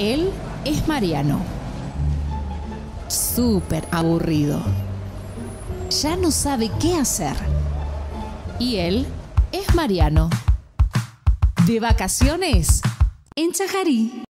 Él es Mariano. Súper aburrido. Ya no sabe qué hacer. Y él es Mariano. De vacaciones en Chajarí.